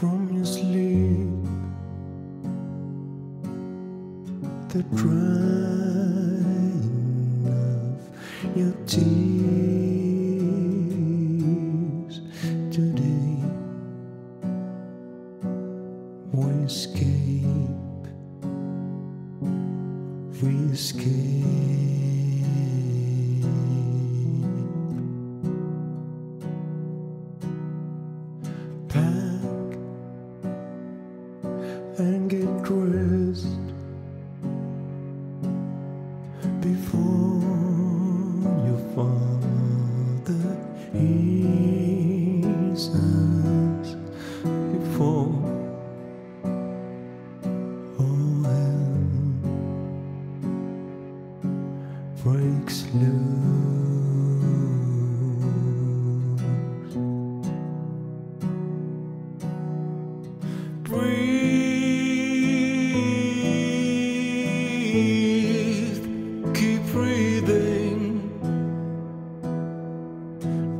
from your sleep. The drying of your tears today. We escape. We escape. Dressed before your father hears us before all hell breaks loose. Breathe,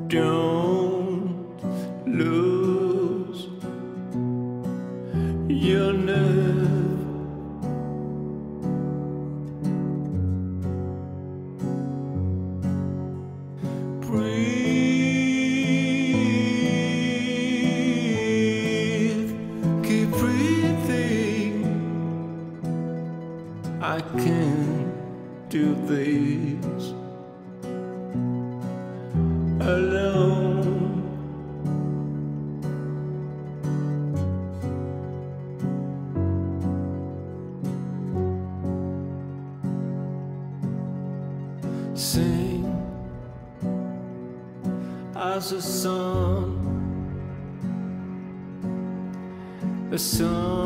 Don't lose your nerve. Breathe, keep breathing. I can't do this alone. Sing as a song, a song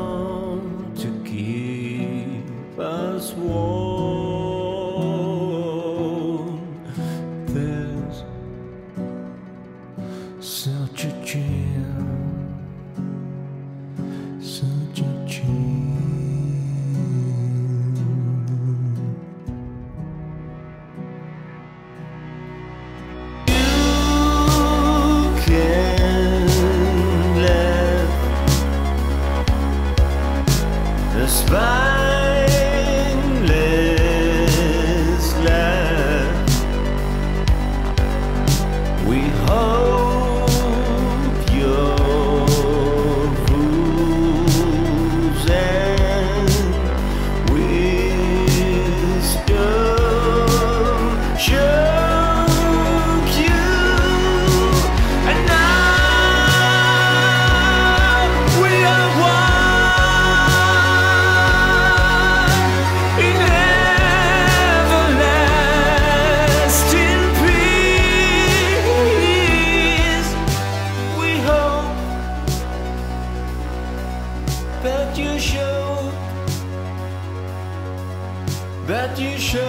that you show.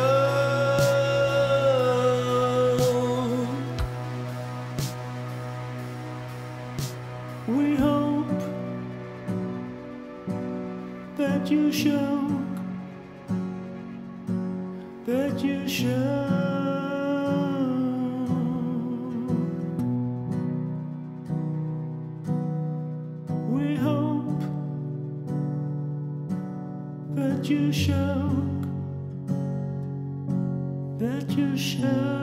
We hope that you show that you show. We hope that you show that you share.